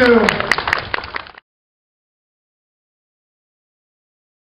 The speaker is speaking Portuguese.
Brasil!